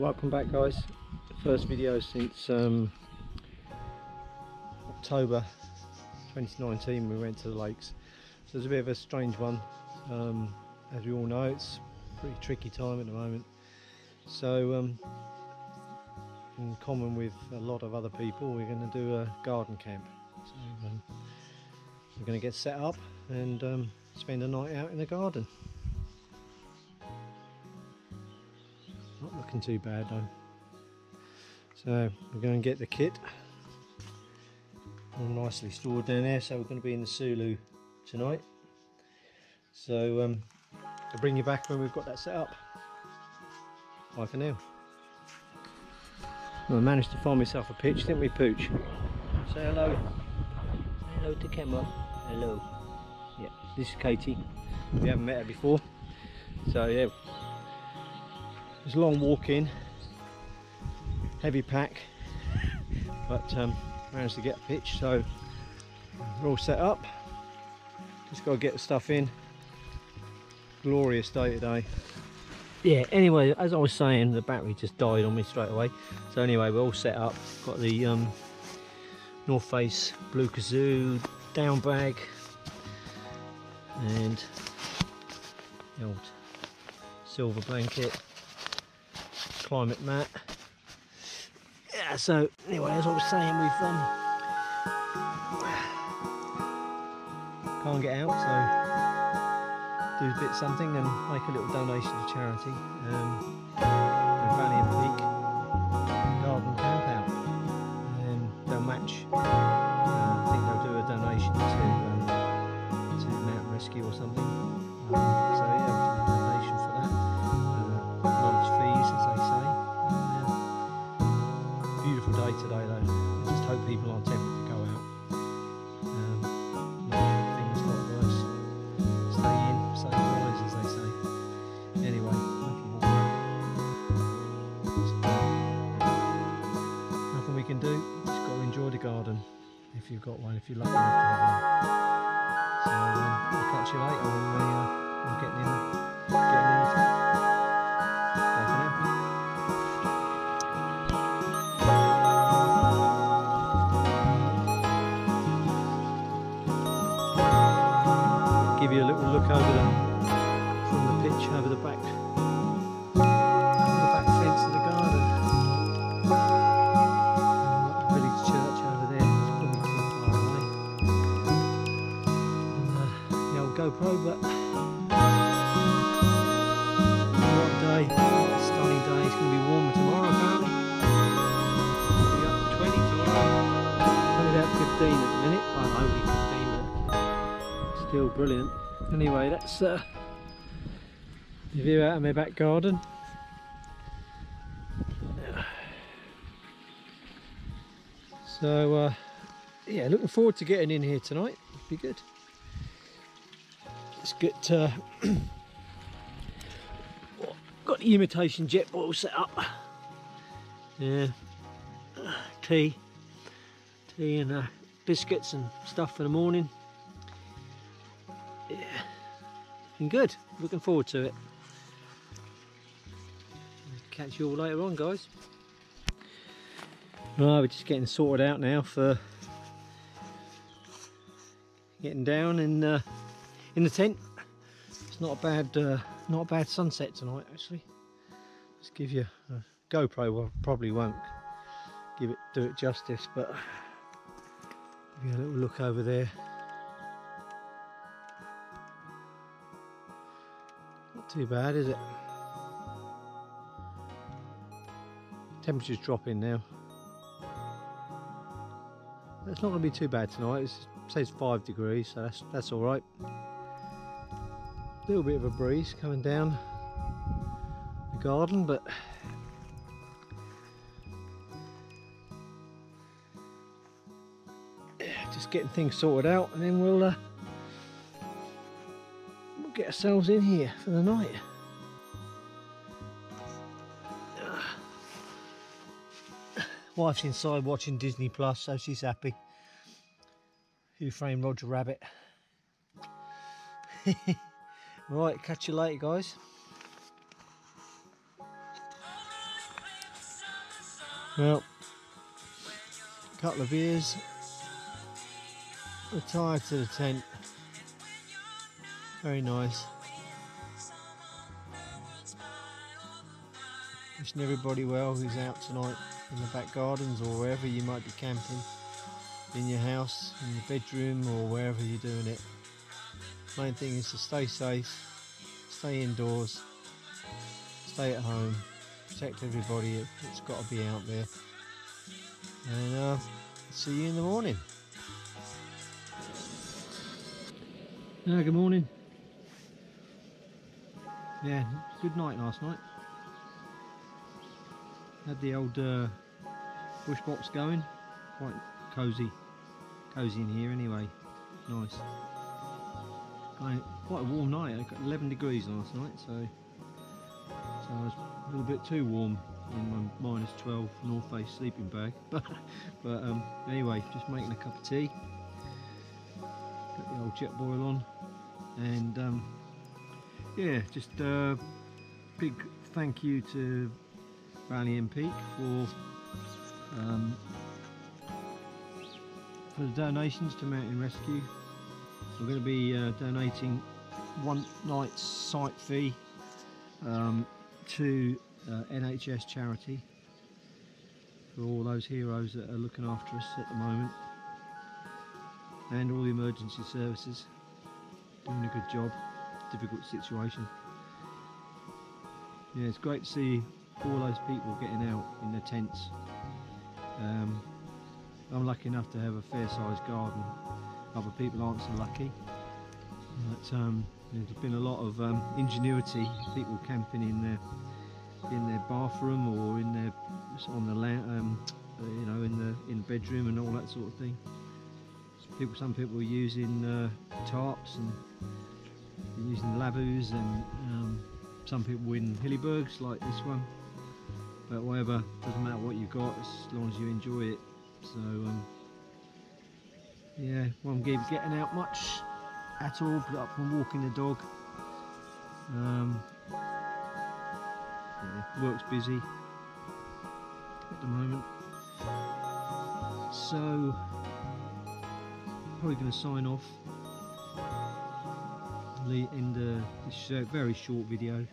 welcome back guys. First video since um, October 2019 we went to the lakes. So it's a bit of a strange one. Um, as we all know it's a pretty tricky time at the moment. So um, in common with a lot of other people we're going to do a garden camp. So um, we're going to get set up and um, spend a night out in the garden looking too bad though. So we're going to get the kit. All nicely stored down there so we're going to be in the Soulo tonight. So um, I'll bring you back when we've got that set up. Bye for now. Well, I managed to find myself a pitch didn't we Pooch? Say hello. Say hello to camera. Hello. Yeah this is Katie. We haven't met her before. So yeah it's a long walk in. Heavy pack. But um, managed to get a pitch so we're all set up. Just got to get the stuff in. Glorious day today. Yeah anyway as I was saying the battery just died on me straight away. So anyway we're all set up. Got the um, North Face Blue Kazoo down bag and the old silver blanket Klymit mat yeah, so anyway, as I was saying, we've um, can't get out, so do a bit something and make a little donation to charity. Um, garden if you've got one, if you're lucky enough to have one. So um, I'll catch you later when we, uh, we're getting in, give you a little look over the from the pitch over the back 15 at the minute. I'm only 15 but still brilliant. Anyway that's uh, the view out of my back garden. So uh, yeah looking forward to getting in here tonight. Be good. Let's get uh, got the imitation Jetboil set up. Yeah. Tea. Tea and uh, biscuits and stuff for the morning yeah, been good. Looking forward to it. Catch you all later on, guys. Right, we're just getting sorted out now for getting down in uh, in the tent. It's not a bad, uh, not a bad sunset tonight, actually. Just give you a GoPro. Well, probably won't give it do it justice, but give you a little look over there. Not too bad, is it? Temperature's dropping now. It's not going to be too bad tonight. It's, it says five degrees, so that's that's all right. A little bit of a breeze coming down the garden, but just getting things sorted out, and then we'll. Uh, we'll get ourselves in here for the night. Wife's inside watching Disney Plus, so she's happy. Who framed Roger Rabbit? right, catch you later, guys. Well, couple of beers, retired to the tent. Very nice. Wishing everybody well who's out tonight in the back gardens or wherever you might be camping, in your house, in your bedroom or wherever you're doing it. Main thing is to stay safe, stay indoors, stay at home, protect everybody that's got to be out there. And uh, see you in the morning. Uh, good morning. Yeah, good night last night. Had the old uh, bush box going. Quite cosy, cosy in here anyway. Nice. Quite, quite a warm night. I got 11 degrees last night, so so I was a little bit too warm in my minus 12 North Face sleeping bag. but but um, anyway, just making a cup of tea. Got the old Jetboil on, and um, yeah, just a uh, big thank you to Valley and Peak for um, for the donations to Mountain Rescue. We're going to be uh, donating one night's site fee um, to uh, NHS charity for all those heroes that are looking after us at the moment and all the emergency services doing a good job. Difficult situation. Yeah it's great to see all those people getting out in their tents. Um, I'm lucky enough to have a fair sized garden. Other people aren't so lucky. But um, there's been a lot of um, ingenuity people camping in their in their bathroom or in their on the um, you know in the in the bedroom and all that sort of thing. People, some people are using uh, tarps and using lavvus and um, some people in hillebergs like this one. But whatever, doesn't matter what you've got as long as you enjoy it. So um, yeah, won't be getting out much at all, but up from walking the dog. Um, yeah, work's busy at the moment. So, probably going to sign off in the, this uh, very short video.